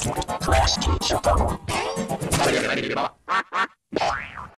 Class teacher.